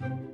Thank you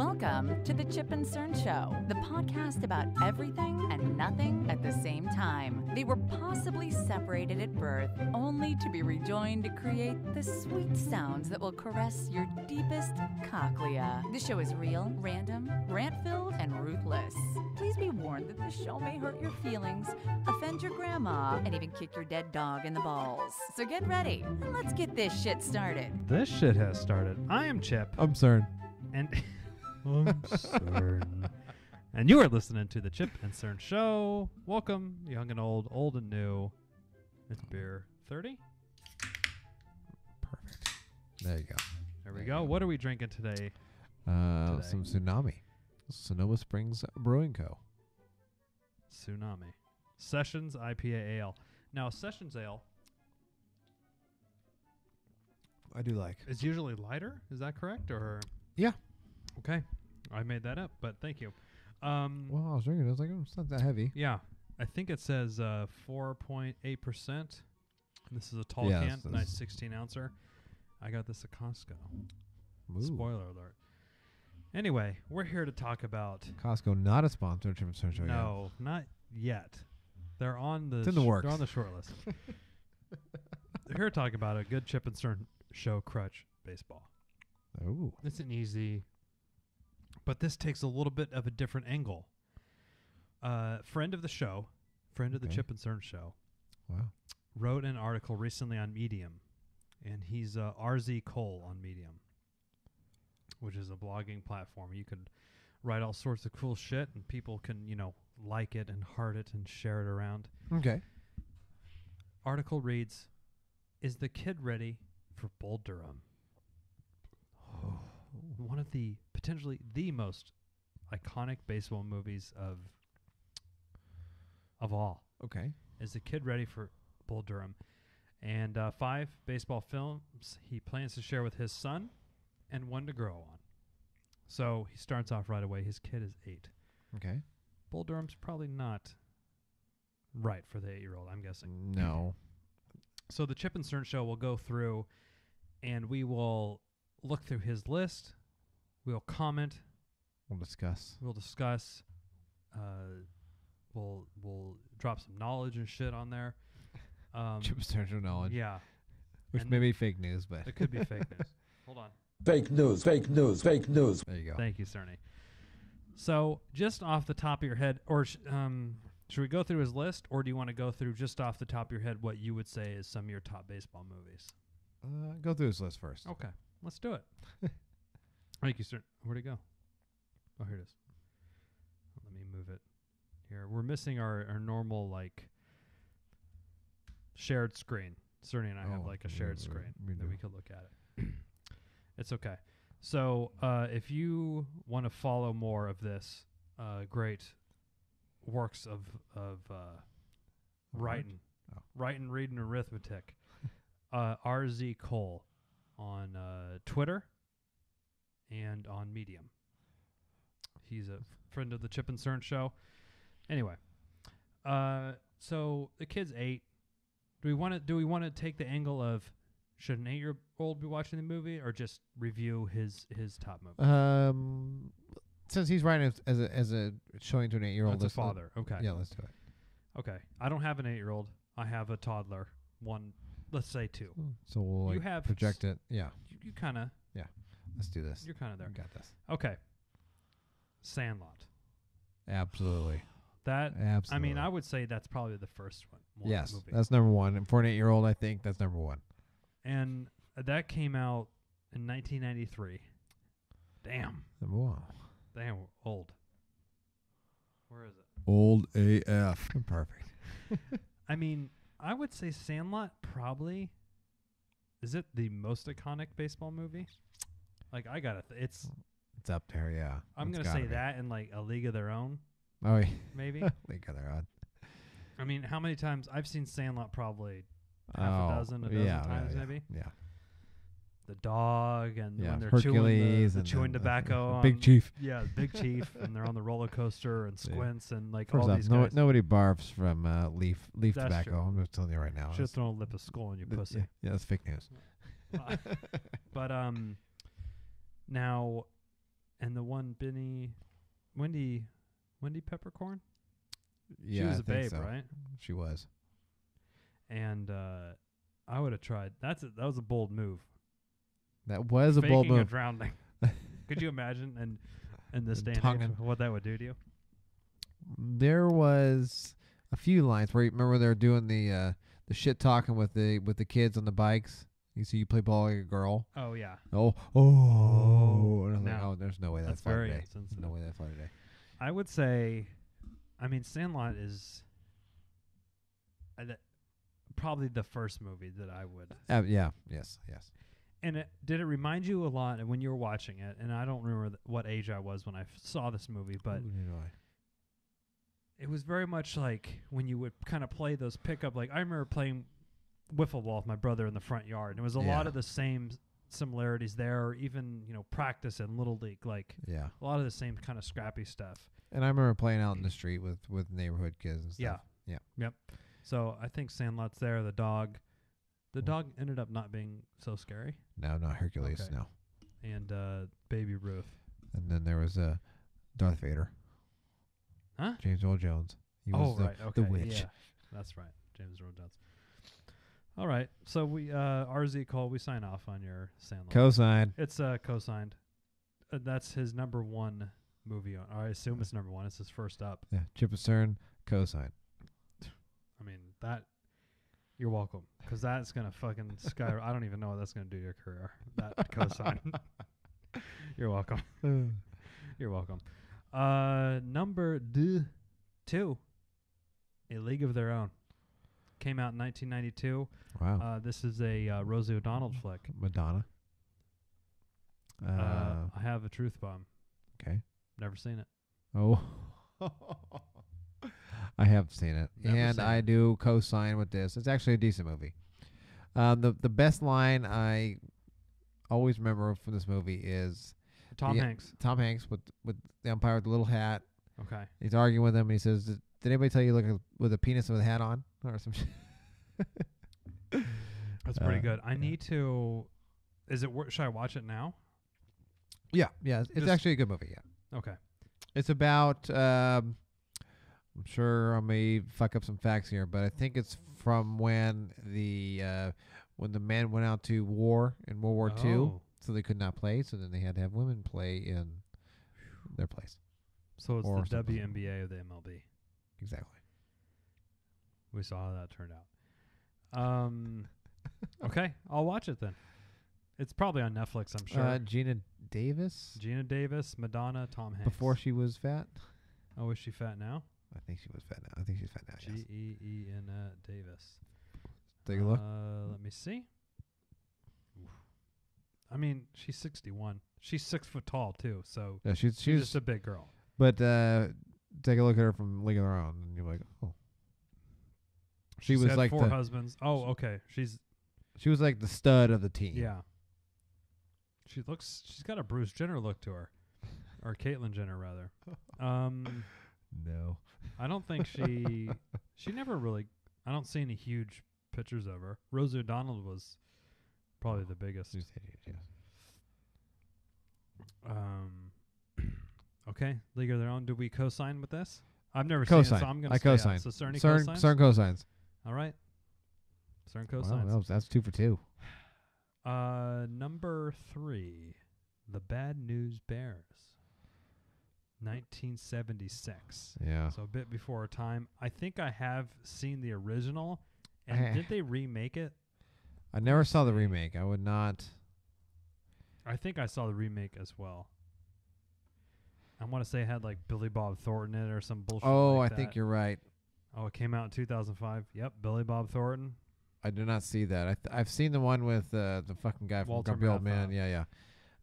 Welcome to the Chip and Cern Show, the podcast about everything and nothing at the same time. They were possibly separated at birth, only to be rejoined to create the sweet sounds that will caress your deepest cochlea. The show is real, random, rant filled, and ruthless. Please be warned that the show may hurt your feelings, offend your grandma, and even kick your dead dog in the balls. So get ready and let's get this shit started. This shit has started. I am Chip, I'm CERN. and I'm CERN. and you are listening to the Chip and CERN Show. Welcome, young and old, old and new. It's beer thirty. Perfect. There you go. There we go. go. What are we drinking today? Uh, Today. some tsunami. Sonoma Springs Brewing Co. Tsunami Sessions IPA Ale. Now, Sessions Ale I do like. is usually lighter. Is that correct? Or Yeah. Okay, I made that up, but thank you. Um, Well, I was drinking. it, I was like, oh, it's not that heavy. Yeah, I think it says uh, 4.8%. This is a tall Yes, can, this- nice 16 ouncer. I got this at Costco. Ooh. Spoiler alert. Anyway, we're here to talk about. Costco, not a sponsor of Chip and CERN Show. yet. No, not yet. They're on the. It's in the sh- works. They're on the short list. We're here to talk about a good Chip and Cern show crutch baseball. Ooh. It's an easy, but this takes a little bit of a different angle. Uh, friend of the show, friend of the Okay. Chip and Cern show, Wow. wrote an article recently on Medium, and he's uh, RZ Cole on Medium, which is a blogging platform. You can write all sorts of cool shit, and people can you know like it and heart it and share it around. Okay. Article reads: Is the kid ready for Bull Durham? One of the potentially the most iconic baseball movies of of all. Okay. Is the kid ready for Bull Durham? And uh, five baseball films he plans to share with his son, and one to grow on. So he starts off right away. His kid is eight. Okay. Bull Durham's probably not right for the eight-year-old. I'm guessing. No. So the Chip and Cern show will go through, and we will look through his list. We'll comment. We'll discuss. We'll discuss. Uh, we'll we'll drop some knowledge and shit on there. Um, Chip and knowledge. yeah, Which and- may be fake news, but it could be fake news. Hold on. Fake news, fake news, fake news. there you go. Thank you, Cerny. So, just off the top of your head, or sh- um, should we go through his list, or do you want to go through just off the top of your head what you would say is some of your top baseball movies? Uh, go through his list first. Okay, let's do it. Thank you, sir. Where'd it go? Oh, here it is. Let me move it here. We're missing our, our normal like shared screen. Cerny and I have Oh, like a shared we- screen we that we could look at it. it's okay. So uh, if you want to follow more of this uh, great works of of uh, writing, Oh. writing, reading, arithmetic, uh, RZ Cole on uh, Twitter and on Medium. He's a friend of the Chip and Cern show. Anyway, uh, so the kid's eight. Do we want to? Do we want to take the angle of should an eight-year-old be watching the movie, or just review his his top movie? Um, since he's writing it as a as a showing to an eight year old, That's a father. Okay. Yeah, let's do it. Okay. I don't have an eight-year-old. I have a toddler. One, let's say two. So we'll You like, have project it. Yeah, You, you kind of, let's do this. you're kind of there. Got this. Okay. Sandlot. Absolutely. That Absolutely. I mean, I would say that's probably the first one. one yes, movie. that's number one. And for an eight year old, I think that's number one. and that came out in 1993. Damn, one. damn, old. Where is it? Old AF. Perfect. I mean, I would say Sandlot probably. Is it the most iconic baseball movie? Like I gotta, th- it's. It's up there. Yeah. I'm It's gonna gotta say be. that in like a League of Their Own, Oh, yeah. maybe. League of Their Own. I mean, how many times I've seen Sandlot? Probably half oh, a dozen, a dozen yeah, times, yeah, maybe. Yeah. The dog and Yeah. when they're chewing the, Hercules the and chewing then tobacco. the Big Chief. Yeah, Big Chief, and they're on the roller coaster and See. squints and like First all off, these no, guys. nobody barfs from uh, leaf leaf That's tobacco. true. I'm just telling you right now. Should have It's- thrown a lip of Skoal in your th- pussy. Yeah, yeah, that's fake news. Uh, but um, Now, and the one Benny, Wendy, Wendy Peppercorn. Yeah, she was I a babe, so. right? She was. And uh, I would have tried. That's a, that was a bold move. That was a bold Faking a move. drowning. Could you imagine? And in this And day and age, what that would do to you? There was a few lines where you remember they were doing the uh, the shit talking with the with the kids on the bikes. You see, you play ball like a girl. Oh yeah, Oh, oh, and I'm like, no. oh, there's no way that's, that's fly today. insensitive. No way that fly today. I would say, I mean, Sandlot is uh, the- probably the first movie that I would. Uh, yeah, yes, yes. And it, did it remind you a lot when you were watching it? And I don't remember th- what age I was when I f- saw this movie, but Ooh, neither do I. it was very much like when you would kind of play those pickup. Like I remember playing wiffle ball with my brother in the front yard. And it was a lot of the same similarities there, or even you know practice in little league, like yeah. a lot of the same kind of scrappy stuff. And I remember playing out in the street with with neighborhood kids and Yeah. stuff. Yeah. Yep. So I think Sandlot's there. The dog, the Mm. dog ended up not being so scary, No, not Hercules. Okay. No. and uh, Baby Ruth. And then there was uh, Darth Vader. Huh? James Earl Jones. He oh was the, right, okay, the witch. Yeah, that's right, James Earl Jones. All right, so we uh, RZ Cole, we sign off on your Sandlot. Cosign. it's uh, co-signed. Uh, that's his number one movie. On, I assume it's number one. It's his first up. Yeah. Chip and Cern. Cosign. I mean that. You're welcome, because that's gonna fucking sky. I don't even know what that's gonna do to your career. That cosign. You're welcome. You're welcome. Uh, number d- two, A League of Their Own, came out in 1992. wow. Uh, this is a uh, Rosie O'Donnell flick. Madonna. Uh, Uh, I have a truth bomb. okay. Never seen it. Oh. I have seen it, Never and seen I it. do co-sign with this. It's actually a decent movie. Um, the the best line I always remember from this movie is Tom Yeah. Hanks. Tom Hanks with with the umpire with the little hat. Okay. He's arguing with him, and he says, "Did, anybody tell you you look with a penis with a hat on or some shit?" That's pretty Uh, good. I yeah. need to. Is it? wor- Should I watch it now? Yeah, yeah. It's actually a good movie. Yeah, Okay. it's about. Um, I'm sure I may fuck up some facts here, but I think it's from when the uh, when the men went out to war in World War Oh, so they could not play, so then they had to have women play in their place. So it's or the something. WNBA of the MLB. Exactly. We saw how that turned out. Um. okay, I'll watch it then. It's probably on Netflix, I'm sure. Uh, Geena Davis Geena Davis, Madonna, Tom Hanks. before she was fat. Oh, is she fat now? I think she was fat now. I think she's fat now. G. E E N uh, Davis. Take a look. Uh, let me see. Oof. I mean, she's 61. She's six foot tall too, so Yeah, she's she's she's just a big girl. But uh, take a look at her from League of Their Own, and you're like, oh. She She's was had like four the husbands. Oh, okay. She's she was like the stud of the team. yeah. She looks. She's got a Bruce Jenner look to her, or Caitlyn Jenner rather. Um, No. I don't think she. she never really. I don't see any huge pictures of her. Rosie O'Donnell was probably the biggest. She's hideous, yes. Um. okay, League of Their Own. Do we co-sign with this? I've never seen it, so Cosign. I'm I stay out. cosign. So Cerny CERN, cosigns. CERN cosigns. All right. CERN Wow, that was, that's two for two. Uh, number three, The Bad News Bears, 1976. Yeah. So a bit before our time. I think I have seen the original. And did they remake it? I never saw the remake. I would not. I think I saw the remake as well. I want to say it had like Billy Bob Thornton in it or some bullshit. Oh, like I think you're right. Oh, it came out in 2005. Yep, Billy Bob Thornton. I did not see that. I th- I've seen the one with uh, the fucking guy from Walter Grumpy Old Man. Matthau. Yeah,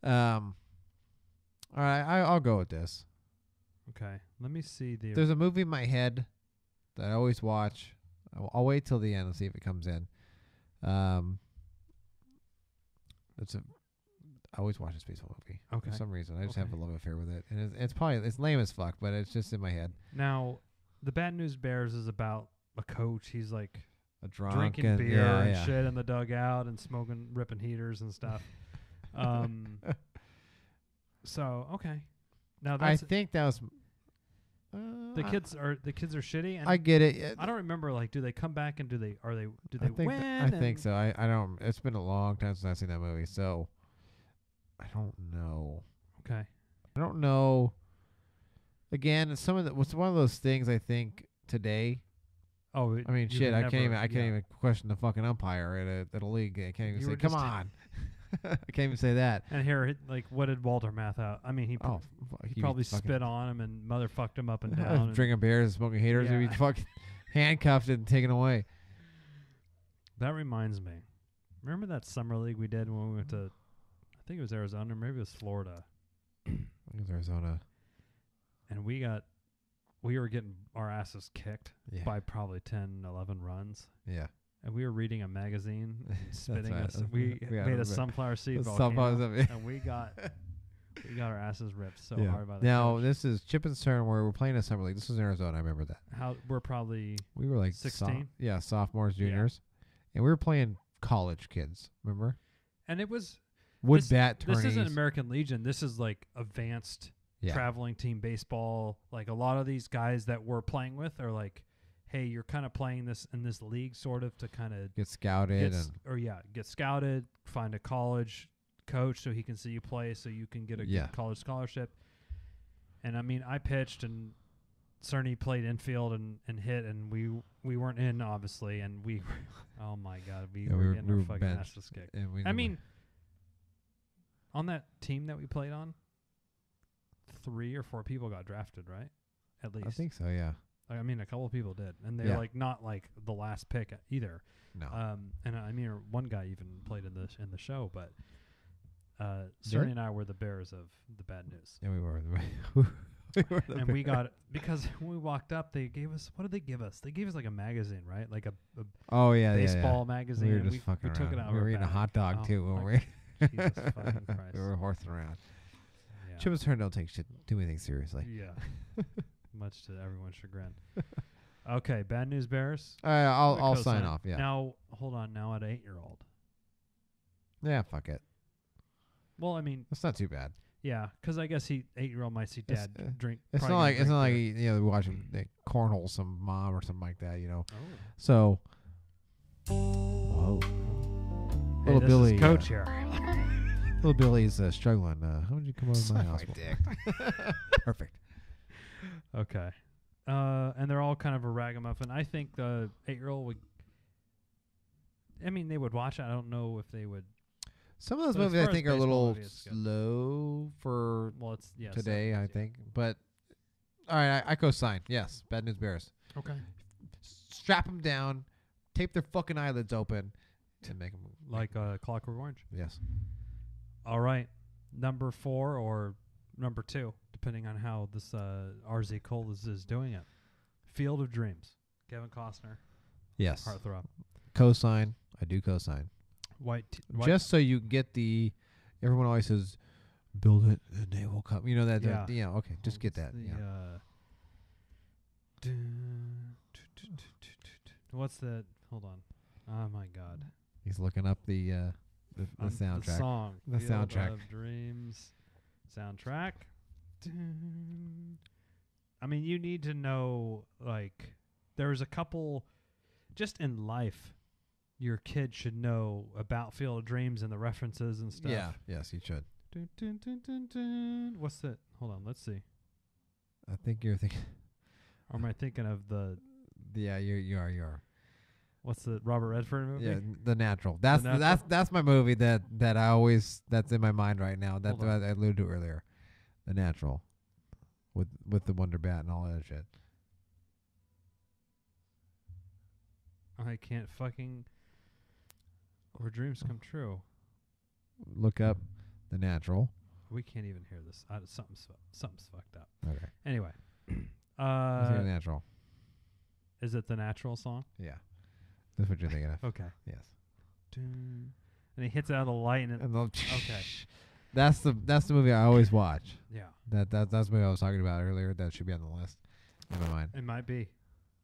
yeah. Um. All right, I, I'll go with this. Okay, let me see the. There's a movie in my head that I always watch. I'll, I'll wait till the end and see if it comes in. Um, it's a. I always watch this baseball movie okay. for some reason. I just have a love affair with it, and it's, it's probably it's lame as fuck, but it's just in my head. Now, the Bad News Bears is about a coach. He's like A drunk drinking and, beer yeah, and yeah. shit in the dugout and smoking, ripping heaters and stuff. Um, So okay, now I that's think that was. Uh, the I- kids are the kids are shitty. And I get it. I don't remember like do they come back and do they are they do they I think win? th- I think and- so. I, I don't. It's been a long time since I've seen that movie, so I don't know. Okay. I don't know. Again, it's some of the. What's one of those things I think today. Oh, it- I mean, shit. I never- can't even. I can't yeah. even question the fucking umpire at a at a league. I can't even You say, "Come on." I can't even say that. And here, like, what did Walter Matthau? I mean, he Oh, he he'd probably spit on him and motherfucked him up and down. drinking beers, and smoking haters. He'd be fucking handcuffed and taken away. That reminds me. Remember that summer league we did when we went to, I think it was Arizona, maybe it was Florida, I think it was Arizona. And we got, we were getting our asses kicked Yeah. by probably 10, 11 runs, yeah. and we were reading a magazine, and spitting right. us. We Yeah, I made a sunflower seed sunflowers and we got, we got our asses ripped so Yeah. hard by the Now coach. this is Chip and CERN where we're playing a summer league. This was in Arizona. I remember that. How we're probably We were like soph- 16? yeah, sophomores, Yeah. juniors, and we were playing college kids. Remember? and it was Wood This- bat this isn't American Legion. This is like advanced yeah. traveling team baseball. Like a lot of these guys that we're playing with are like, hey, you're kind of playing this in this league, sort of to kind of Get scouted get and or yeah, get scouted, find a college coach so he can see you play, so you can get a Yeah. good college scholarship. And I mean, I pitched and Cerny played infield and, and hit, and we we weren't in obviously, and we, oh my god, we Yeah, were we were- getting we our were fucking asses kicked. I mean, on that team that we played on, three or four people got drafted, right? At least. I think so. Yeah. I mean, a couple of people did, and they're Yeah. like not like the last pick either. No. Um, and I mean, one guy even played in the in the show, but uh, Cerny and I were the bears of the bad news, yeah, we were. we were and we got because when we walked up, they gave us what did they give us? They gave us like a magazine, right? Like a, a Oh yeah, yeah, yeah. baseball magazine. We were just fucking we took it out. We were eating a hot dog Oh, too, weren't we? Jesus fucking Christ. we were horsing around. Yeah. Chip and CERN don't take shit too anything seriously. Yeah. Much to everyone's chagrin. Okay, bad news bears. Uh, I'll I'll sign off. Yeah. Now, hold on. Now at eight year old. Yeah. Fuck it. Well, I mean, That's not too bad. yeah, 'cause I guess he eight year old might see It's, dad uh, drink. It's probably not gonna like it's drink not like beer. you know watching like, cornhole some mom or something like that. You know. Oh. So. Whoa. Hey, Little this Billy, is Coach uh, here. Little Billy's uh, struggling. Uh, how would you come over to my Suck my house? dick. Perfect. Okay. Uh, and they're all kind of a ragamuffin. I think the eight year old would. I mean, they would watch it. I don't know if they would. Some of those But as movies I far as think are a baseball little movie, it's slow for Well, it's yeah. today. 70s, I yeah. think, but all right, I, I co-sign. Yes, Bad News Bears. Okay. Strap them down, tape their fucking eyelids open, and make them Like uh, Clockwork Orange. yes. All right. Number four or number two, depending on how this uh, RZ Cole is, is doing it. Field of Dreams. Kevin Costner. Yes. Heartthrob. Co-sign. I do co-sign. White. T- white Just so you get the. Everyone always says, "Build it, and they will come." You know that. Yeah. yeah. Okay. Just get that. The, yeah. uh, What's that? Hold on. Oh my God. He's looking up the uh, the, the Um, soundtrack. The song. The Field soundtrack. Of Dreams. Soundtrack. I mean, you need to know, like, there's a couple, just in life, your kid should know about Field of Dreams and the references and stuff. Yeah. Yes, you should. Dun, dun, dun, dun, dun. What's that? Hold on, let's see. I think you're thinking. Or am I thinking of the, Yeah, you you are you are. What's the Robert Redford movie? Yeah, the natural. That's Natural? that's that's my movie that that I always that's in my mind right now. That's Hold what on. I alluded to earlier. The natural, with with the Wonder Bat and all that shit. I can't fucking. Where dreams come true. Look up the natural. We can't even hear this. Uh, something's something's fucked up. Okay, Anyway, uh, the natural. is it the natural song? Yeah, that's what you're thinking of. Okay. Yes. Dun. And he hits out of the light, and it, And the okay, That's the that's the movie I always watch. yeah, That that that's the movie I was talking about earlier. That should be on the list. My mind. it might be.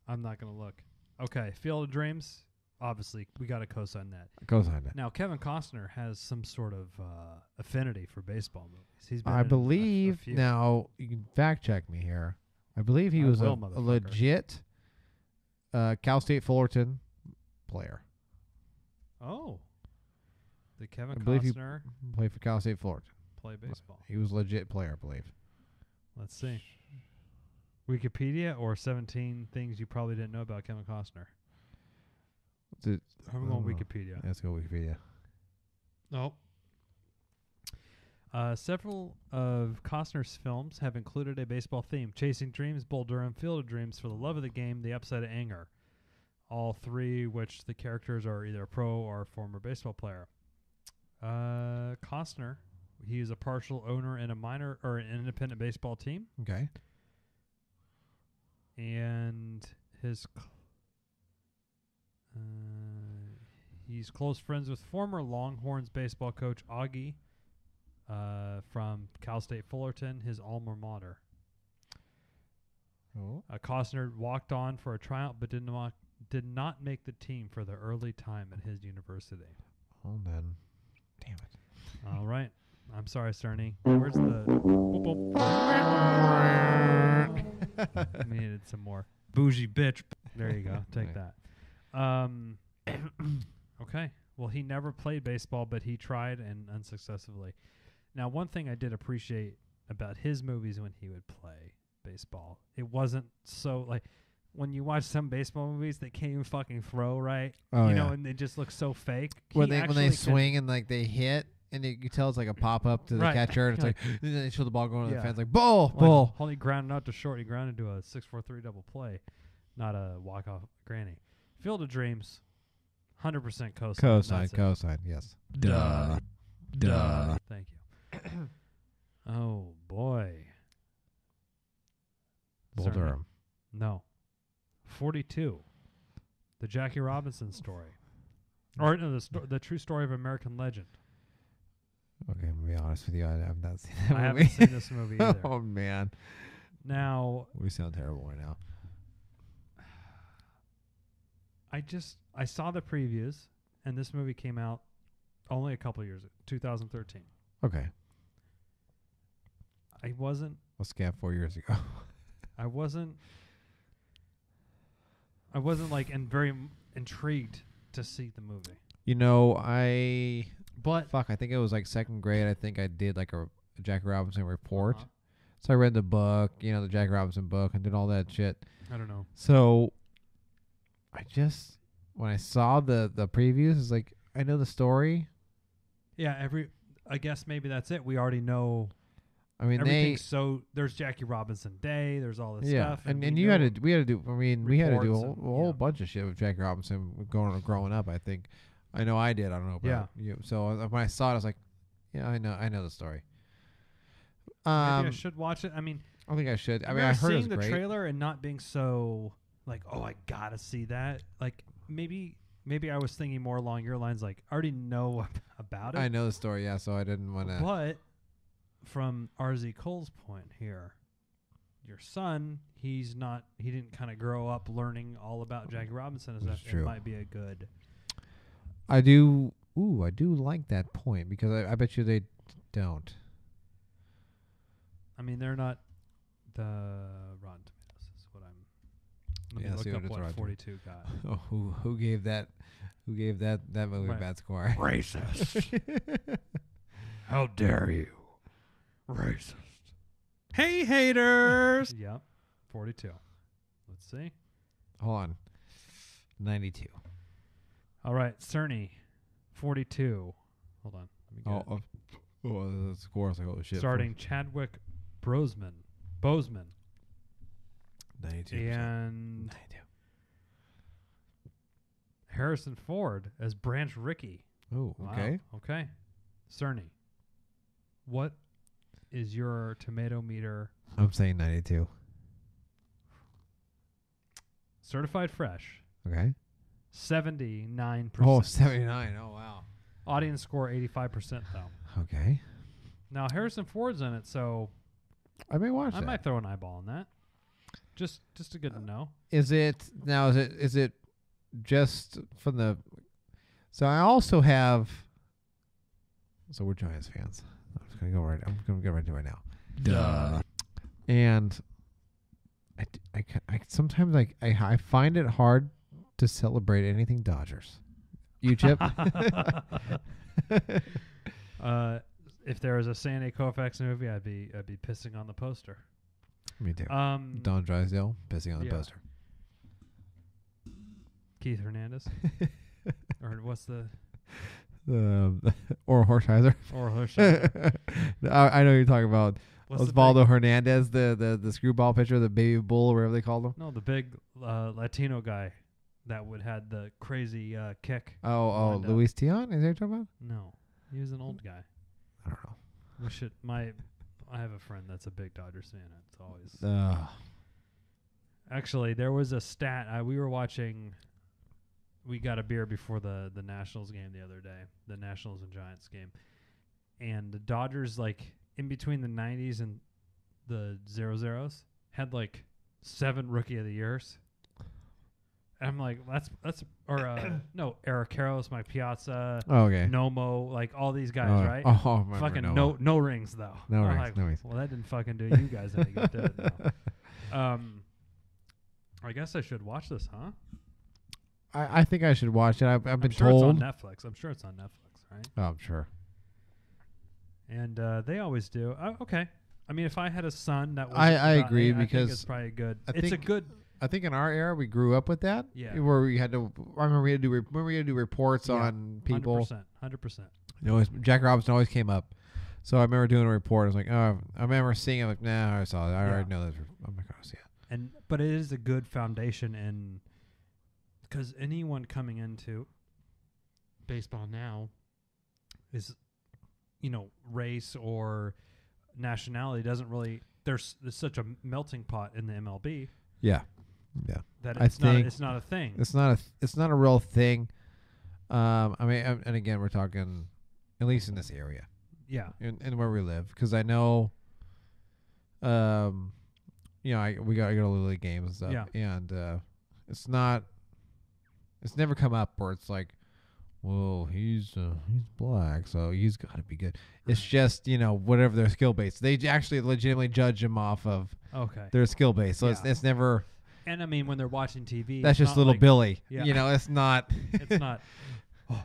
I'm not gonna look. Okay, Field of Dreams. obviously we got to co-sign that. Co-sign that. Now Kevin Costner has some sort of uh, affinity for baseball movies. He's been I in a- a believe few. now you can fact check me here. I believe he I was a, will, a motherfucker. legit uh, Cal State Fullerton player. Oh, did Kevin I believe he- Costner Played for Cal State Fullerton. play baseball? He was a legit player, I believe. Let's see. Wikipedia or 17 things you probably didn't know about Kevin Costner. Did- I'm going Oh. Wikipedia. Let's go Wikipedia. Nope. Uh, several of Costner's films have included a baseball theme: "Chasing Dreams," "Bull Durham," "Field of Dreams," "For the Love of the Game," "The Upside of Anger." All three, which the characters are either a pro or a former baseball player. Uh, Costner, he is a partial owner in a minor or an independent baseball team, Okay. and his. cl- Uh, he's close friends with former Longhorns baseball coach Augie uh, from Cal State Fullerton, his alma mater. Oh. Uh, Costner walked on for a tryout, but did not did not make the team for the early time at his university. Well then. Damn it. All right, I'm sorry, Cerny. Where's the? Boop, boop. we needed some more bougie bitch. There you go. Take that. Um. okay. Well, he never played baseball, but he tried and unsuccessfully. Now, one thing I did appreciate about his movies when he would play baseball, it wasn't so like when you watch some baseball movies, they can't even fucking throw right. Oh, you know, yeah. and they just look so fake. when He they when they swing and like they hit and you, you tell it's like a pop up to the Right. catcher and it's You're like and then they show the ball going to Yeah. the fence like bull Like, bull. Only grounded out to short. He grounded to a six four three double play, not a walk off granny. Field of Dreams, hundred percent cosign. Cosine, cosign, yes. Duh. Duh. Thank you. oh boy. Bull Durham. No. Forty two. The Jackie Robinson story. Or no, the sto- the true story of American legend. Okay, I'm gonna be honest with you, I have not seen that I movie. haven't seen this movie either. oh man, Now we sound terrible right now. I just I saw the previews, and this movie came out only a couple years, 2013. Okay, I wasn't let's four years ago. I wasn't I wasn't like and very m- intrigued to see the movie. you know, I But fuck. I think it was like second grade. I think I did like a, a Jackie Robinson report. Uh-huh. So I read the book, you know, the Jackie Robinson book, and did all that shit. I don't know. So I just when I saw the the previews, it's like I know the story. Yeah, every I guess maybe that's it. We already know I mean, they. So there's Jackie Robinson Day. There's all this yeah, stuff, and we and you had to we had to do. I mean, we had to do a and- a whole yeah. bunch of shit with Jackie Robinson going growing up. I think I know I did. I don't know about Yeah. you. So uh, when I saw it, I was like, yeah, I know, I know the story. Maybe Um, I should watch it. I mean, I think I should. I I mean, I heard it seeing the great. trailer and not being so like, oh, I gotta see that. Like maybe maybe I was thinking more along your lines, like I already know about it. I know the story, yeah. So I didn't want to. But from RZ Cole's point here, your son, he's not he didn't kind of grow up learning all about Jackie Robinson as That's that it true. might be a good I do. Ooh, I do like that point because I, I bet you they don't. I mean they're not the Rotten Tomatoes is what I'm let Yeah, me see look what up it's what Rotten forty two got. Oh, who who gave that? Who gave that that movie a Right. bad score? Racist. How dare you? Racist. Hey haters. yep. Forty two. Let's see. Hold on. Ninety-two. All right, Cerny, 42. Hold on. Let me Oh, get oh, oh, oh the score is like oh shit. Starting Chadwick Brosman, Boseman, ninety-two. and 92. Harrison Ford as Branch Rickey. Oh, Wow, okay. Okay. Cerny, what is your tomato meter I'm saying ninety-two. certified fresh? Okay. 79%. Oh, 79. Oh, wow. Audience score 85% though. Okay. Now Harrison Ford's in it, so I may watch I that. might throw an eyeball on that. Just just to good to know. Uh, is it now? Is it is it just from the. So I also have. So we're Giants fans. I'm gonna go right. I'm gonna go right to it right now. Duh. And I, I, I- sometimes like I I find it hard to celebrate anything Dodgers. You chip. uh, if there was a Sandy Koufax movie, I'd be I'd be pissing on the poster. Me too. Um, Don Drysdale pissing on the yeah. poster. Keith Hernandez, or what's the Or Hershiser. or Hirsch- I, I know you're talking about what's the Osvaldo big- Hernandez, the, the the screwball pitcher, the baby bull, or whatever they called him. No, the big uh, Latino guy that would had the crazy uh, kick. Oh, oh, up. Luis Tiant. Is that talking about? No, he was an old guy. I don't know. We should my. I have a friend that's a big Dodgers fan. It's always Uh, Actually, there was a stat. Uh, we were watching. We got a beer before the the Nationals game the other day, the Nationals and Giants game, and the Dodgers like in between the '90s and the zero zeros had like seven Rookie of the Years. And I'm like, that's that's or uh, no, Eric Karros, my Piazza, oh, okay. Nomo, like all these guys, oh, right? Oh, fucking Noah. no no rings though. No I'm rings, like, no rings. Well, that didn't fucking do you guys any good, did it? No. Um, I guess I should watch this, huh? I, I think I should watch it. I've, I've I'm been sure told. it's on Netflix. I'm sure it's on Netflix, right? oh, I'm sure. And uh, they always do. Uh, okay. I mean, if I had a son that was, I- I agree I think because it's probably good. I it's a good. I think in our era we grew up with that. Yeah. Where we had to. I remember we had to do. Re- remember we had to do reports Yeah, on people. Hundred percent. Hundred percent. It always Jack Robinson always came up. So I remember doing a report. I was like, oh, I remember seeing it. Like, nah, I saw it. I Yeah. already know this. I'm not gonna see it. And but it is a good foundation in because anyone coming into baseball now is you know race or nationality doesn't really there's, there's such a melting pot in the MLB Yeah, yeah. that I it's not think it's not a thing. It's not a. th- It's not a real thing. Um, I mean, and and again, we're talking, at least in this area, yeah, in, in where we live, because I know, um, you know, I we got I go to Little League games and stuff, Yeah. and uh, it's not, it's never come up where it's like, well, he's uh, he's black, so he's got to be good. It's just you know whatever their skill base. They actually legitimately judge him off of okay. their skill base, so it's Yeah. it's never. And I mean when they're watching TV, That's just little like- Billy. Yeah. You know, it's not. It's not oh,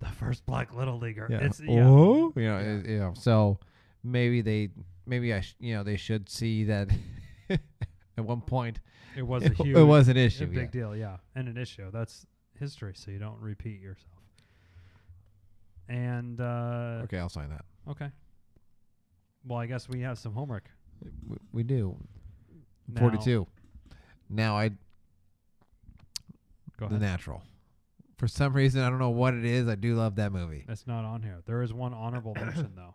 the first black little leaguer. Yeah. It's yeah. Oh, you know, Yeah. it- you know. So maybe they, maybe I, sh- you know, they should see that at one point It was it, a huge it was an a issue. big deal, yeah, and an issue. That's history, so you don't repeat yourself. And uh, Okay, I'll sign that. okay. Well, I guess we have some homework. We, we do. Now- Forty-two. Now I Go the ahead. natural. For some reason, I don't know what it is. I do love that movie. It's not on here. There is one honorable mention though.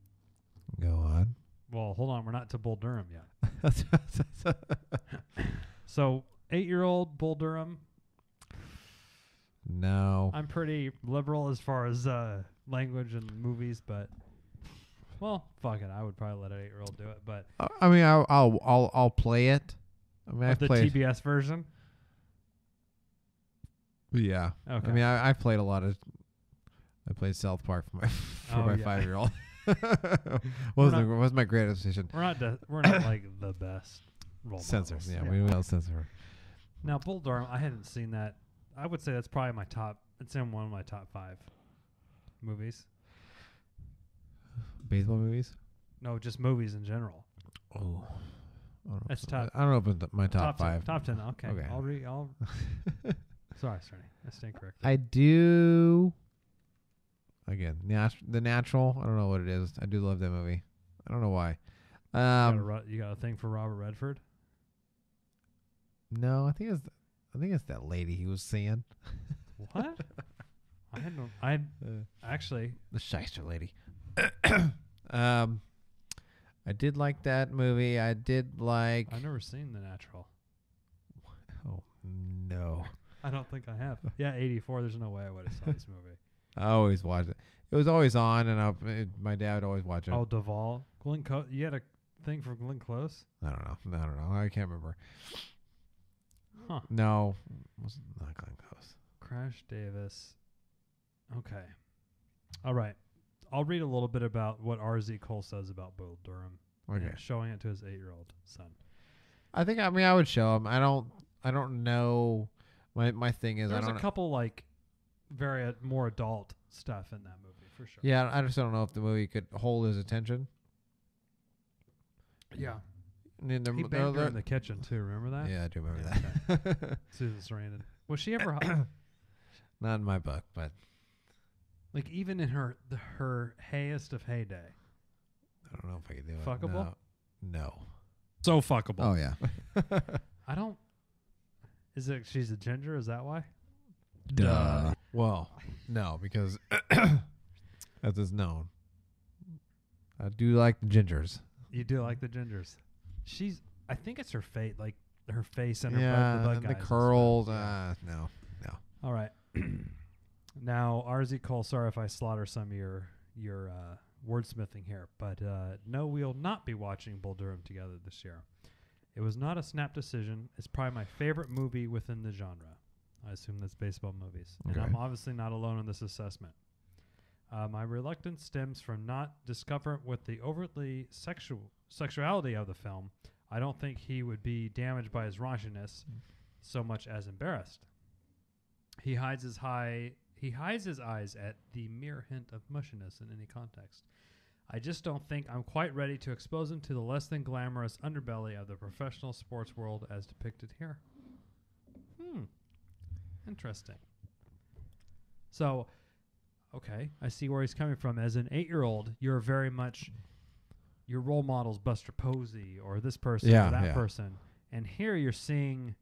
Go on. Well, hold on, we're not to Bull Durham yet. So, eight-year-old Bull Durham. No. I'm pretty liberal as far as uh, language and movies, but well, fuck it. I would probably let an eight-year-old do it, but I- I mean, I'll, I'll, I'll, I'll play it. I mean, of I've the played. TBS version. Yeah. Okay. I mean, I, I played a lot of. I played South Park for my for Oh, my yeah. five year old. was not- the, was my greatest decision. We're not de- we're not like the best role Censors, models. yeah, we don't censor. Now Bull Durham, I hadn't seen that. I would say that's probably my top. It's in one of my top five movies. Baseball movies. No, just movies in general. Oh, I don't know That's if- top- I don't know if it's my top, ten, five. top ten. Okay, Okay. I'll re. I'll. sorry, sorry. I stand corrected. I do. Again, nat- the natural. I don't know what it is. I do love that movie. I don't know why. you, got a, Um, ru- you got a thing for Robert Redford? no, I think it's I think it's that lady he was seeing. What? I had no. I Uh, actually. the shyster lady. um, I did like that movie. I did like. I've never seen The Natural. Oh no! I don't think I have. Yeah, eighty four. There's no way I would have saw this movie. I always watched it. It was always on, and I, it, my dad would always watch it. Oh, Duvall. Glenn. Co- you had a thing for Glenn Close. I don't know. I don't know. I can't remember. Huh. No, was not Glenn Close. Crash Davis. Okay. All right. I'll read a little bit about what R.Z. Cole says about Bull Durham. Okay. Showing it to his eight-year-old son. I think I mean I would show him. I don't. I don't know. My my thing is I There's don't. a couple like very uh, more adult stuff in that movie for sure. yeah, I just don't know if the movie could hold his attention. Yeah. I mean, they're- He they're- banged her they're- in the kitchen too. Remember that? yeah, I do remember Yeah, that. Susan Sarandon. Was she ever hot? Not in my book, but like even in her the, her hayest of heyday? I don't know if I can do it. Fuckable? No. no. So fuckable. Oh yeah. I don't. Is it she's a ginger? Is that why? Duh. Well, no, because as is known, I do like the gingers. You do like the gingers. She's. I think it's her fate, like her face and her yeah, bud, the bud and the and curls. Uh, no, no. All right. now, RZ Cole, sorry if I slaughter some of your your uh, wordsmithing here, but uh, no, we'll not be watching Bull Durham together this year. It was not a snap decision. It's probably my favorite movie within the genre. I assume that's baseball movies, and I'm obviously not alone in this assessment. Uh, my reluctance stems from not discomfort with the overtly sexual sexuality of the film. I don't think he would be damaged by his raunchiness so much as embarrassed. He hides his high he hides his eyes at the mere hint of mushiness in any context. I just don't think I'm quite ready to expose him to the less than glamorous underbelly of the professional sports world as depicted here. Hmm. Interesting. So, okay, I see where he's coming from. As an eight-year-old, you're very much your role model's Buster Posey or this person Yeah, or that yeah. person, and here you're seeing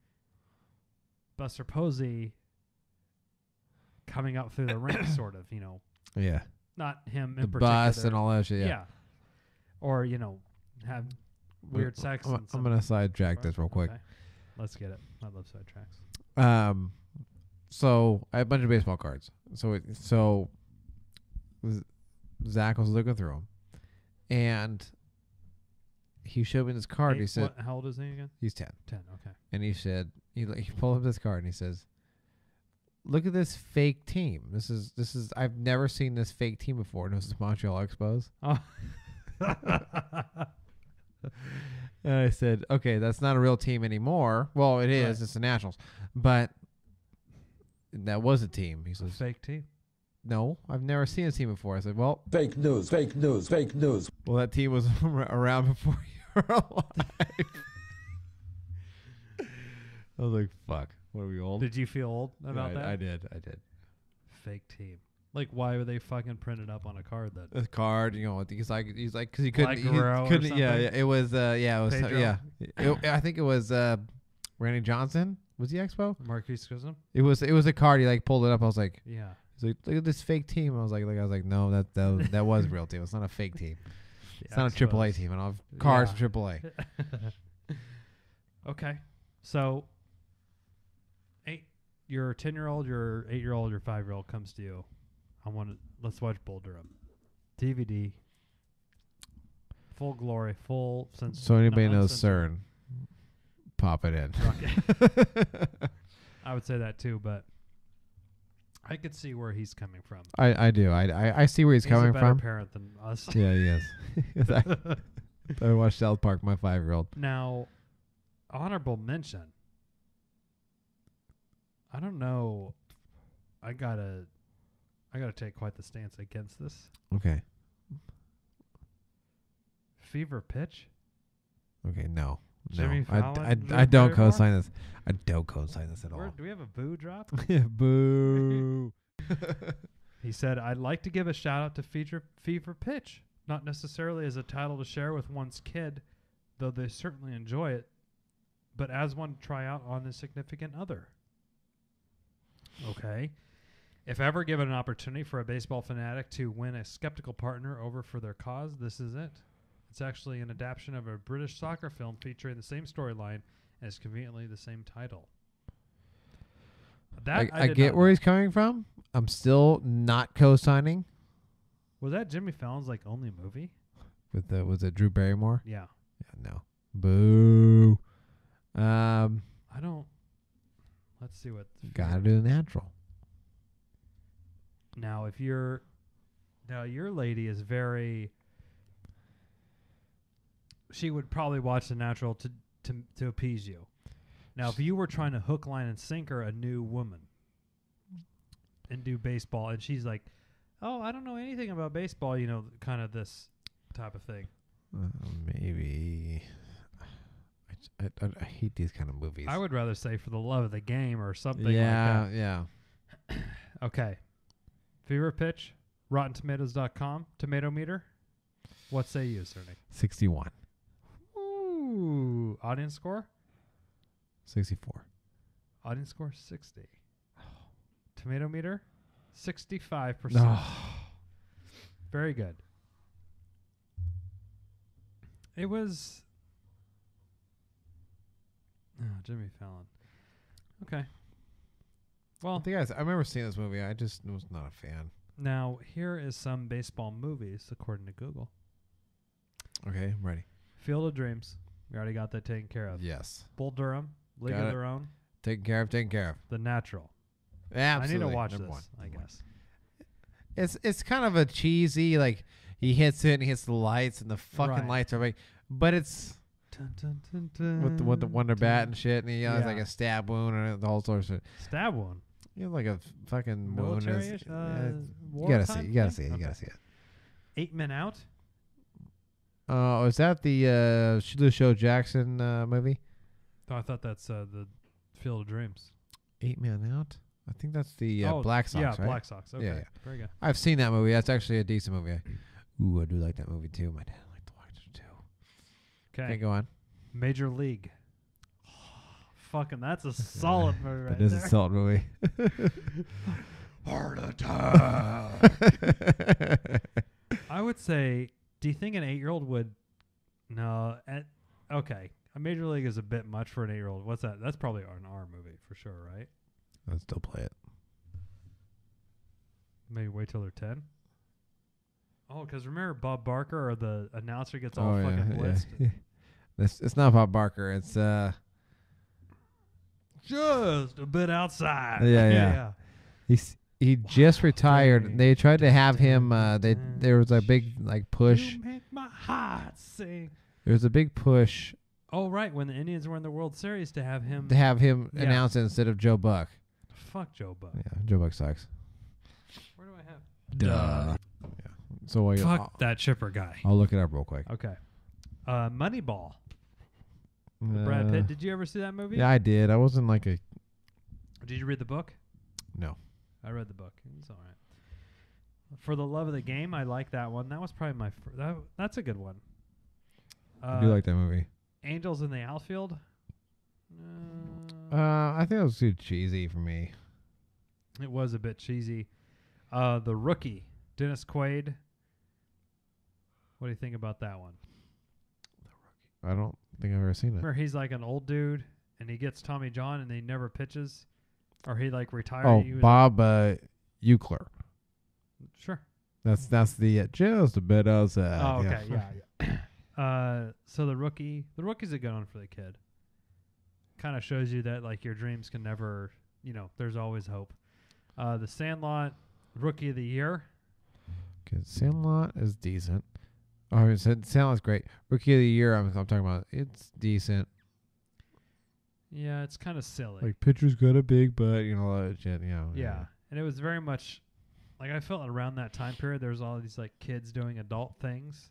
Buster Posey coming up through the ranks, sort of. You know, Yeah, not him in the particular. bus and all that shit. yeah. Yeah. or you know, have weird sex. I'm, I'm gonna sidetrack this real quick. Okay. Let's get it. I love sidetracks. Um, so I have a bunch of baseball cards. So it, so Zach was looking through them, and he showed me this card. Eight- he said what, how old is he again? he's ten. Ten. Okay. and he said he like, he pulled up this card and he says, "Look at this fake team. This is this is I've never seen this fake team before. And it was the Montreal Expos." Oh. And I said, "Okay, that's not a real team anymore. Well, it is. Right. It's the Nationals, but." That was a team. He says, Fake team. No, I've never seen a team before. I said, well, Fake news, fake news, fake news. well, that team was around before you were alive. I was like, fuck. What are we old? Did you feel old Yeah, about I, that? I did. I did. Fake team. Like, why were they fucking printed up on a card that? A card, you know, I he's like, he's like, because he couldn't, he couldn't, yeah, yeah, it was, uh, yeah, it was, Pedro? yeah, It- I think it was, uh, Randy Johnson. Was he Expo? Marquise Chisholm? It was, it was a card. He like pulled it up. I was like, Yeah. Like, look at this fake team. I was like, like I was like, no, that that was, that was real team. It's not a fake team. It's not a triple A team. I don't have cards Yeah. for triple A. okay. So, eight, your 10 year old, your 8 year old, your 5 year old comes to you. I want to, let's watch Bull Durham. DVD. Full glory, full sense. So anybody no, knows. CERN, pop it in. I would say that too, but I could see where he's coming from. I, I do. I, I, I see where he's, He's coming a better from. parent than us. Yeah, he is. Yes, I, I watched South Park. My five year old. Now, honorable mention. I don't know. I gotta, I gotta take quite the stance against this. Okay. Fever pitch. Okay. No. Jimmy no. I, Fallon, I, don't Barrymore? co-sign this. I don't co-sign this at Where, all. do we have a boo drop? Boo. he said, "I'd like to give a shout out to Fever Fever Pitch, not necessarily as a title to share with one's kid, though they certainly enjoy it, but as one to try out on the significant other." Okay. If ever given an opportunity for a baseball fanatic to win a skeptical partner over for their cause, this is it. It's actually an adaptation of a British soccer film featuring the same storyline and is conveniently the same title. That I, I, I get where know. he's coming from. I'm still not co-signing Was that Jimmy Fallon's like only movie? with the was it Drew Barrymore? Yeah. Yeah, no. Boo. Um. I don't Let's see what. Gotta do the natural. Now, if you're now your lady is very, she would probably watch The Natural to to to appease you. Now, if you were trying to hook, line, and sinker a new woman and do baseball, and she's like, "Oh, I don't know anything about baseball," you know, kind of this type of thing. Uh, maybe. I hate these kind of movies. I would rather say for the love of the game or something yeah, like yeah. Okay. Fever pitch, RottenTomatoes.com, tomato meter. What say you, Sir Nick? 61. Ooh, audience score? 64. Audience score 60. Tomato meter 65%. No. Very good. It was oh, Jimmy Fallon. Okay. I Well, think I remember seeing this movie. I just was not a fan. now here is some baseball movies according to Google. Okay, I'm ready. Field of Dreams. We already got that taken care of. Yes. Bull Durham, League Got of it. Their Own, Taken care of, taken care of. The Natural. Absolutely. I need to watch Number this, one. I guess. It's it's kind of a cheesy like he hits it and he hits the lights and the fucking Right. lights are like, but it's Dun, dun, dun, dun, with the with the Wonder. Bat and shit and he has like Yeah. a stab wound and the whole sort of shit. Stab one. You have like a fucking wound. Military It's- uh, yeah, you war gotta see it. You gotta see it. You gotta see it. Eight Men Out. Oh, is that the uh, Shoeless Joe Jackson uh, movie? Oh, I thought that's uh, the Field of Dreams. Eight Man Out. I think that's the uh, oh, Black Sox, Yeah, right? Black Sox. Okay, yeah. very good. I've seen that movie. That's actually a decent movie. Ooh, I do like that movie too. My dad liked to watch it too. Okay, go on. Major League. Fucking, that's a solid movie right that is there. a solid movie. Heart attack. I would say, do you think an eight-year-old would? No. At, okay, a Major League is a bit much for an eight-year-old. What's that? That's probably an R movie for sure, right? I'd still play it. Maybe wait till they're ten. Oh, because remember Bob Barker or the announcer gets all oh yeah, fucking blitzed. yeah. This it's not Bob Barker. It's uh Just a bit outside. Yeah, yeah. he's he just retired. They tried to have him. Uh, they there was a big like push. You make my heart sing. There was a big push Oh, right. When the Indians were in the World Series to have him. to have him Yeah. announce it instead of Joe Buck. Fuck Joe Buck. Yeah, Joe Buck sucks. Where do I have? Duh. So while Fuck I'll, that chipper guy. I'll look it up real quick. Okay. Uh, Moneyball. with Brad Uh, Pitt. Did you ever see that movie? Yeah, I did. I wasn't like a Did you read the book? no. I read the book. It's all right. For the love of the game, I like that one. That was probably my. Fir- that, that's a good one. Uh, I do like that movie. Angels in the Outfield. Uh, I think it was too cheesy for me. It was a bit cheesy. Uh, the rookie, Dennis Quaid. What do you think about that one? The Rookie. I don't think I've ever seen it. Where he's like an old dude and he gets Tommy John and he never pitches, or he like retired. Oh, Bob uh, Uecker. Sure. That's that's the uh, just a bit outside. oh, okay. Yeah. yeah. uh, so the rookie, the rookie's a good one for the kid. Kind of shows you that like your dreams can never, you know, there's always hope. Uh, the Sandlot, rookie of the year. Okay, Sandlot is decent. Oh, I said Sandlot's great. Rookie of the year. I'm, I'm talking about. It's decent. Yeah, it's kind of silly. Like pitcher's got a big butt. You know, all that shit. You know. Yeah, and it was very much like I felt around that time period. There was all these like kids doing adult things,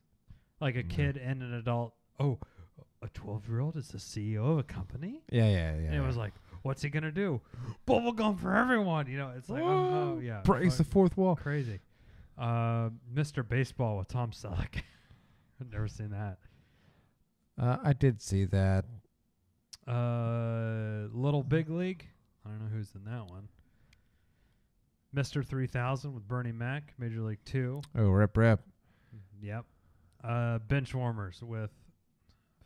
like a Mhm. kid and an adult. Oh, a twelve-year-old is the CEO of a company, Yeah, yeah, yeah. and it was like, what's he gonna do? Bubble gum for everyone. You know, it's like, oh, Whoa, yeah, breaks the fourth wall. crazy. Uh, Mr. Baseball with Tom Selleck. I've never seen that. Uh, I did see that. Uh, Little Big League. I don't know who's in that one. Mr. 3000 with Bernie Mac, Major League Two. Oh, rip, rip. Yep. Uh, bench warmers with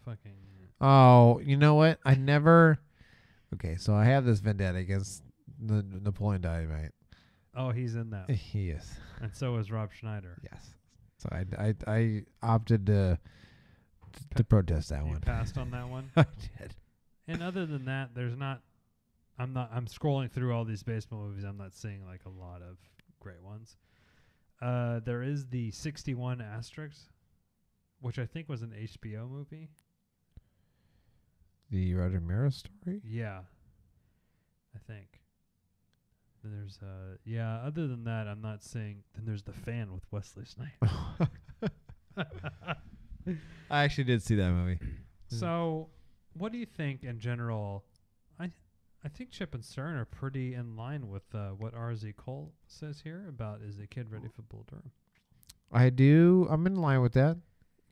fucking. Oh, you know what? I never. Okay, so I have this vendetta against the Napoleon Dynamite. Oh, he's in that, He is. and so is Rob Schneider. Yes. So I, I, I opted to to protest that You one. passed on that one. I did. And other than that, there's not. I'm not. I'm scrolling through all these baseball movies. I'm not seeing like a lot of great ones. Uh, there is the 61 Asterisk, which I think was an HBO movie. The Roger Maris story. Yeah, I think. Then there's uh yeah. Other than that, I'm not seeing. Then there's the fan with Wesley Snipes. I actually did see that movie. so, what do you think in general? I I think Chip and Cern are pretty in line with uh, what RZ Cole says here about is the kid ready for Bull Durham? I do. I'm in line with that.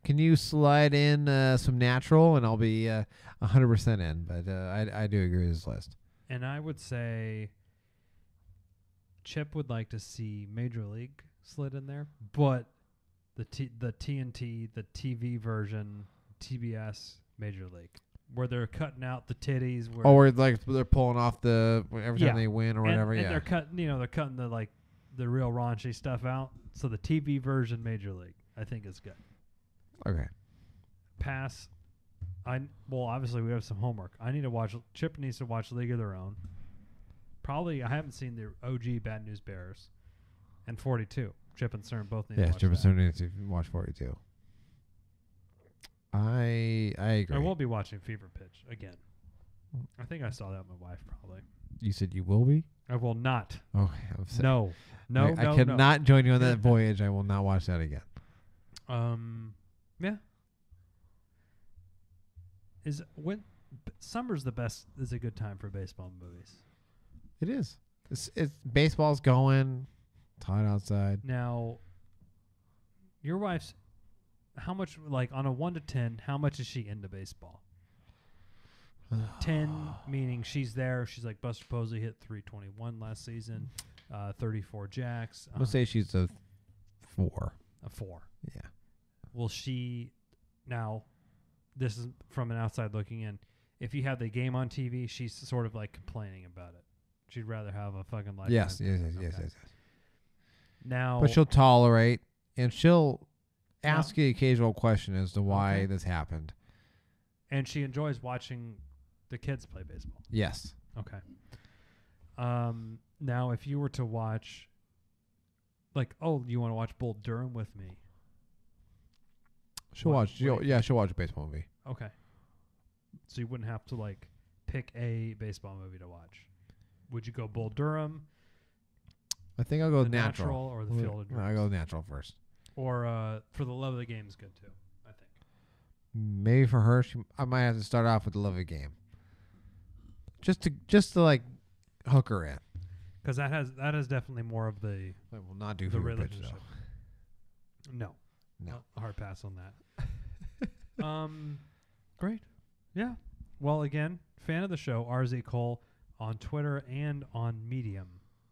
Can you slide in uh, some natural, and I'll be uh, 100% in. But uh, I I do agree with this list. And I would say Chip would like to see Major League slid in there, but the T the TNT the TV version TBS Major League where they're cutting out the titties where oh, Or like they're pulling off the every time Yeah. they win or and, whatever. and yeah. they're cutting you know they're cutting the like the real raunchy stuff out. So the TV version Major League I think is good. Okay. Pass. I well obviously we have some homework. I need to watch. Chip needs to watch League of Their Own. Probably I haven't seen the OG Bad News Bears, and Forty Two. Chip and Cern both need Yeah, to watch Jefferson that. needs to watch 42. I I agree. I will be watching Fever Pitch again. I think I saw that with my wife probably. You said you will be? I will not. Okay. I'm so- No, no, I, no, I no. cannot join you on that voyage. I will not watch that again. Um, yeah. Is when summer's the best is a good time for baseball movies. It is. It's, it's baseball's going. It's hot outside. Now, your wife's how much like on a one to ten? How much is she into baseball? Ten meaning she's there. She's like Buster Posey hit three twenty one last season, uh, thirty four jacks. I'm gonna say she's a four. a four. Yeah. Will she now? This is from an outside looking in. If you have the game on TV, she's sort of like complaining about it. She'd rather have a fucking life. Yes, yes, yes, yes, Okay. yes, yes. Now, But she'll tolerate and she'll ask the occasional question as to why Okay. this happened. and she enjoys watching the kids play baseball. Yes. Okay. Um. Now, if you were to watch, like, oh, you want to watch Bull Durham with me? She'll What- watch. what She'll, do you yeah, she'll watch a baseball movie. Okay. So you wouldn't have to like pick a baseball movie to watch. Would you go Bull Durham I think I'll go The natural. Natural or The Field of I'll Dreams? go natural first. Or uh, For the Love of the Game is good too? I think. Maybe for her, she, I might have to start off with the love of the game, just to just to like hook her in. Because that has that is definitely more of the I will not do the relationship. though. No, No. a hard pass on that. um, great. Yeah. Well, again, fan of the show, RZ Cole on Twitter and on Medium.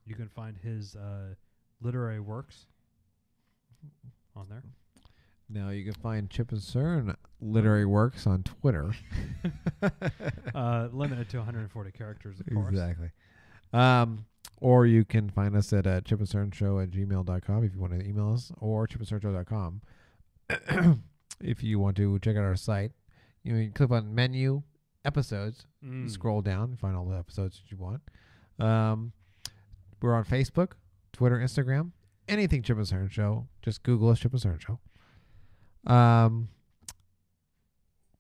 You can find his uh, literary works on there. Now you can find Chip and Cern literary works on Twitter. uh, limited to 140 characters, of course. Exactly. Um, or you can find us at uh, chipandcernshow at gmail.com if you want to email us, or chipandcernshow.com if you want to check out our site. You, know, you click on menu, episodes, Mm. scroll down and find all the episodes that you want. Um, we're on Facebook, Twitter, Instagram, anything Chip and Cern Show. Just Google us, Chip and Cern Show. Um,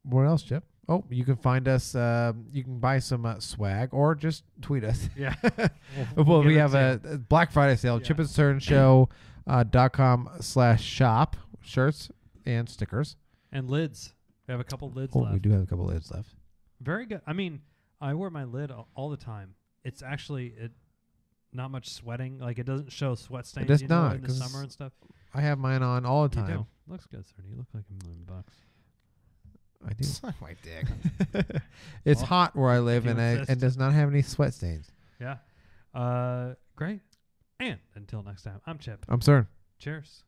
what else, Chip? Oh, you can find us. Um, you can buy some uh, swag or just tweet us. Yeah. well, give we have a, a Black Friday sale. Yeah. Chip and Cern Show uh, dot com slash shop shirts and stickers. and lids. We have a couple lids Oh, left. we do have a couple lids left. Very good. I mean, I wear my lid all, all the time. It's actually it not much sweating. Like it doesn't show sweat stains. does you know, not, in the 'cause summer and stuff. I have mine on all the You time. do. Looks good, sir. You look like a million bucks. I do. Suck my dick. it's Well, hot where I live, and I, insist. and does not have any sweat stains. Yeah. Uh, great. And until next time, I'm Chip. I'm certain. Cheers.